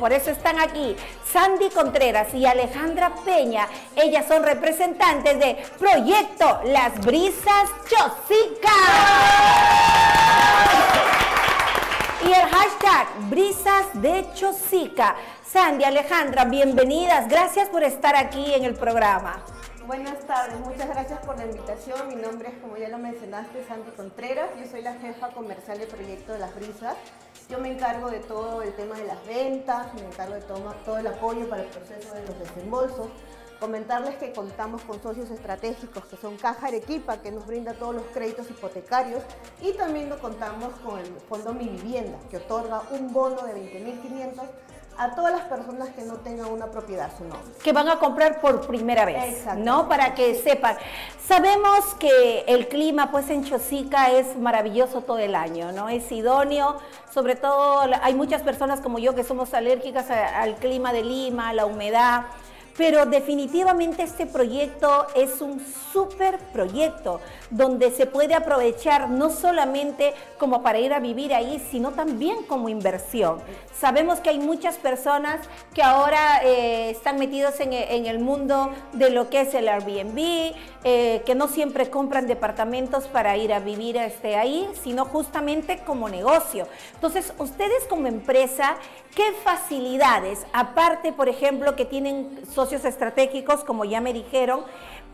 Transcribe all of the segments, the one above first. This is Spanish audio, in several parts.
por eso están aquí Sandy Contreras y Alejandra Peña. Ellas son representantes de Proyecto Las Brisas Chosica. Y el hashtag Brisas de Chosica. Sandy, Alejandra, bienvenidas. Gracias por estar aquí en el programa. Buenas tardes, muchas gracias por la invitación. Mi nombre es, como ya lo mencionaste, Sandy Contreras. Yo soy la jefa comercial del proyecto de las brisas. Yo me encargo de todo el tema de las ventas, me encargo de todo, todo el apoyo para el proceso de los desembolsos. Comentarles que contamos con socios estratégicos que son Caja Arequipa, que nos brinda todos los créditos hipotecarios, y también lo contamos con el Fondo Mi Vivienda, que otorga un bono de 20.500 a todas las personas que no tengan una propiedad su nombre. Que van a comprar por primera vez, ¿no? Para que sepan. Sabemos que el clima pues en Chosica es maravilloso todo el año, ¿no? Es idóneo, sobre todo hay muchas personas como yo que somos alérgicas al clima de Lima, a la humedad pero definitivamente este proyecto es un súper proyecto donde se puede aprovechar no solamente como para ir a vivir ahí, sino también como inversión. Sabemos que hay muchas personas que ahora eh, están metidos en, el mundo de lo que es el Airbnb, eh, que no siempre compran departamentos para ir a vivir este, ahí, sino justamente como negocio. Entonces, ustedes como empresa, ¿qué facilidades, aparte, por ejemplo, que tienen socios estratégicos, como ya me dijeron,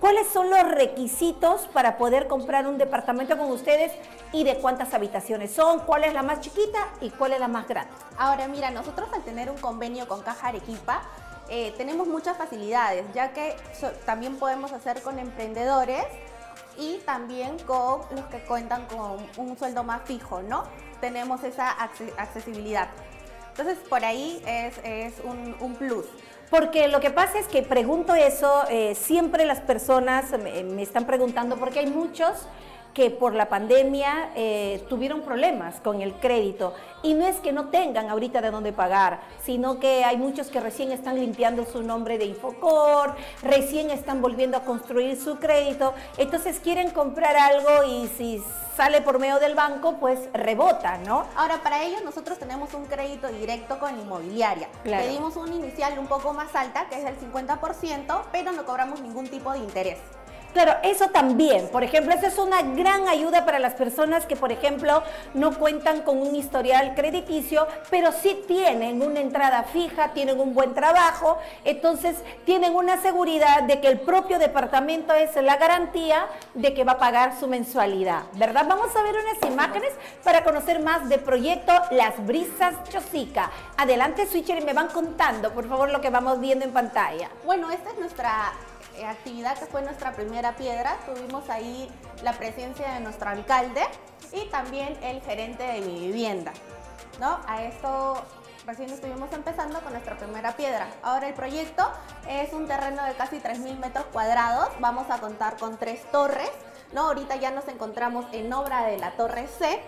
¿Cuáles son los requisitos para poder comprar un departamento con ustedes y de cuántas habitaciones son? ¿Cuál es la más chiquita y cuál es la más grande? Ahora, mira, nosotros al tener un convenio con Caja Arequipa, eh, tenemos muchas facilidades, ya que también podemos hacer con emprendedores y también con los que cuentan con un sueldo más fijo, ¿no? Tenemos esa accesibilidad. Entonces, por ahí es, un plus. Porque lo que pasa es que pregunto eso, eh, siempre las personas me, están preguntando, porque hay muchos que por la pandemia eh, tuvieron problemas con el crédito. Y no es que no tengan ahorita de dónde pagar, sino que hay muchos que recién están limpiando su nombre de Infocor, recién están volviendo a construir su crédito, entonces quieren comprar algo y si sale por medio del banco, pues rebota, ¿no? Ahora, para ello nosotros tenemos un crédito directo con inmobiliaria. Pedimos un inicial un poco más alta, que es el 50%, pero no cobramos ningún tipo de interés. Claro, eso también. Por ejemplo, eso es una gran ayuda para las personas que, por ejemplo, no cuentan con un historial crediticio, pero sí tienen una entrada fija, tienen un buen trabajo, entonces tienen una seguridad de que el propio departamento es la garantía de que va a pagar su mensualidad, ¿verdad? Vamos a ver unas imágenes para conocer más del proyecto Las Brisas Chosica. Adelante, Switcher, y me van contando, por favor, lo que vamos viendo en pantalla. Bueno, esta es nuestra actividad que fue nuestra primera piedra. Tuvimos ahí la presencia de nuestro alcalde y también el gerente de mi vivienda. ¿no? A esto recién estuvimos empezando con nuestra primera piedra. Ahora el proyecto es un terreno de casi 3.000 metros cuadrados. Vamos a contar con tres torres. ¿no? Ahorita ya nos encontramos en obra de la torre C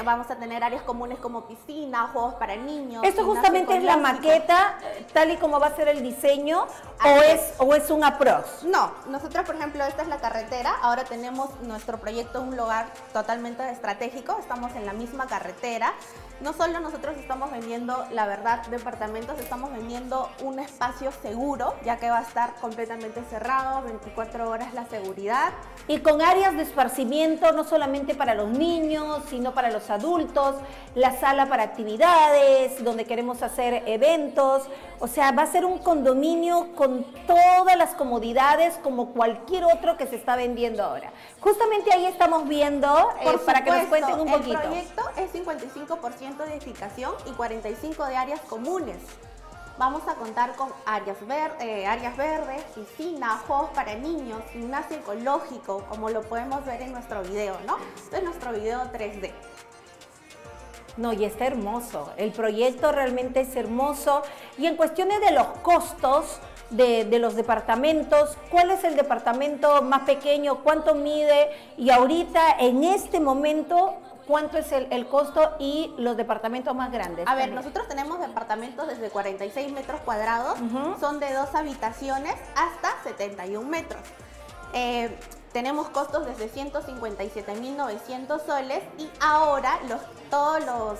vamos a tener áreas comunes como piscina, juegos para niños. ¿Esto justamente es la maqueta, tal y como va a ser el diseño, o es, o es un approach? No, nosotros, por ejemplo, esta es la carretera. Ahora tenemos nuestro proyecto en un lugar totalmente estratégico. Estamos en la misma carretera. No solo nosotros estamos vendiendo, la verdad, departamentos, estamos vendiendo un espacio seguro, ya que va a estar completamente cerrado, 24 horas la seguridad. Y con áreas de esparcimiento, no solamente para los niños, sino para los adultos, la sala para actividades, donde queremos hacer eventos. O sea, va a ser un condominio con todas las comodidades como cualquier otro que se está vendiendo ahora. Justamente ahí estamos viendo, eh, para que nos cuenten un poquito. El proyecto es 55% de edificación y 45 de áreas comunes. Vamos a contar con áreas, eh, áreas verdes, piscina, juegos para niños, gimnasio ecológico, como lo podemos ver en nuestro video, ¿no? Este es nuestro video 3D. No, y está hermoso. El proyecto realmente es hermoso. Y en cuestiones de los costos de, de, los departamentos, ¿cuál es el departamento más pequeño? ¿Cuánto mide? Y ahorita, en este momento, ¿Cuánto es el, costo y los departamentos más grandes? A ver, nosotros tenemos departamentos desde 46 metros cuadrados, son de dos habitaciones hasta 71 metros. Eh, tenemos costos desde 157.900 soles y ahora los, todos los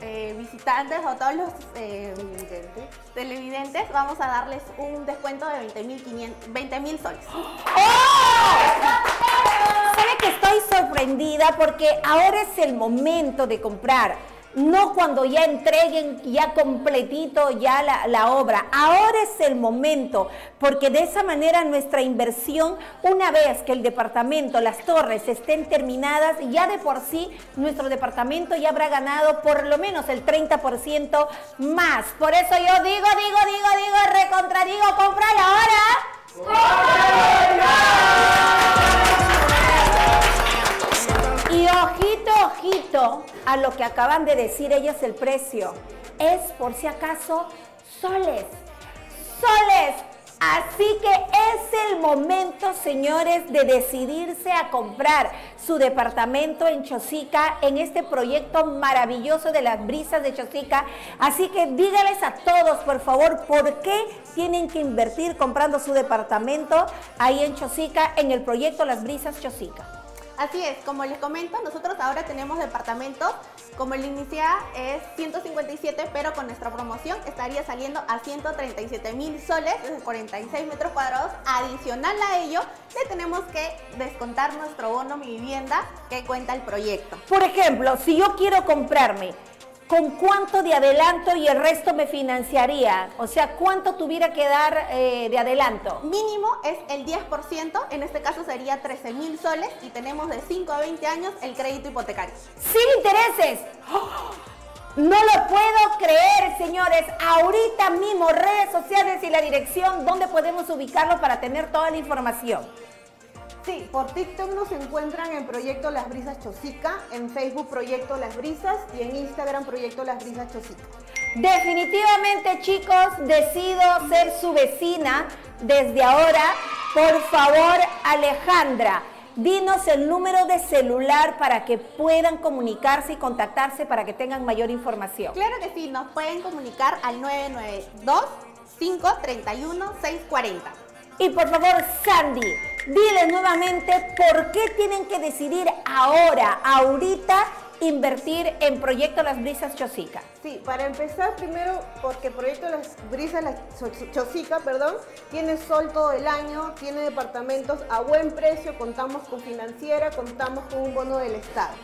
eh, visitantes o todos los eh, televidentes, vamos a darles un descuento de 20 mil soles. ¡Oh! ¿Sabe que estoy sorprendida? Porque ahora es el momento de comprar no cuando ya entreguen ya completito ya la, obra. Ahora es el momento, porque de esa manera nuestra inversión, una vez que el departamento, las torres estén terminadas, ya de por sí nuestro departamento ya habrá ganado por lo menos el 30% más. Por eso yo digo, digo, digo, digo, recontradigo, cómpralo ahora. Y a lo que acaban de decir ellos el precio. Es por si acaso soles. Soles. Así que es el momento, señores, de decidirse a comprar su departamento en Chosica, en este proyecto maravilloso de las brisas de Chosica. Así que dígales a todos, por favor, por qué tienen que invertir comprando su departamento ahí en Chosica, en el proyecto Las Brisas Chosica. Así es, como les comento, nosotros ahora tenemos departamentos, como el inicial es 157, pero con nuestra promoción estaría saliendo a 137 mil soles, desde 46 metros cuadrados. Adicional a ello, le tenemos que descontar nuestro bono Mi Vivienda que cuenta el proyecto. Por ejemplo, si yo quiero comprarme ¿con cuánto de adelanto y el resto me financiaría? O sea, ¿cuánto tuviera que dar eh, de adelanto? Mínimo es el 10%, en este caso sería 13 mil soles y tenemos de 5 a 20 años el crédito hipotecario. ¡Sin intereses! No lo puedo creer, señores. Ahorita mismo, redes sociales y la dirección, ¿dónde podemos ubicarlo para tener toda la información? Sí, por TikTok nos encuentran en Proyecto Las Brisas Chosica, en Facebook Proyecto Las Brisas y en Instagram Proyecto Las Brisas Chosica. Definitivamente, chicos, decido ser su vecina desde ahora. Por favor, Alejandra, dinos el número de celular para que puedan comunicarse y contactarse para que tengan mayor información. Claro que sí, nos pueden comunicar al 992 531 640. Y por favor, Sandy, dile nuevamente por qué tienen que decidir ahora, ahorita, invertir en Proyecto Las Brisas Chosica. Sí, para empezar primero porque Proyecto Las Brisas Chosica, perdón, tiene sol todo el año, tiene departamentos a buen precio, contamos con financiera, contamos con un bono del Estado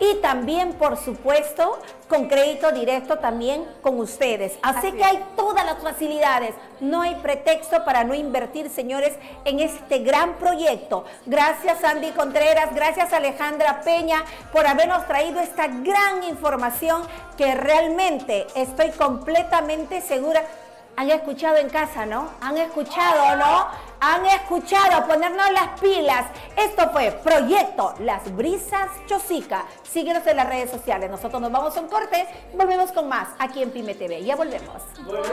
y también, por supuesto, con crédito directo también con ustedes. Así, que hay todas las facilidades. No hay pretexto para no invertir, señores, en este gran proyecto. Gracias, Andy Contreras. Gracias, Alejandra Peña, por habernos traído esta gran información que estoy completamente segura han escuchado en casa, ¿no? Han escuchado, ¿no? Han escuchado ponernos las pilas. Esto fue Proyecto Las Brisas Chosica. Síguenos en las redes sociales. Nosotros nos vamos a un corte. Volvemos con más aquí en Pyme TV. Ya volvemos. ¡Volvemos!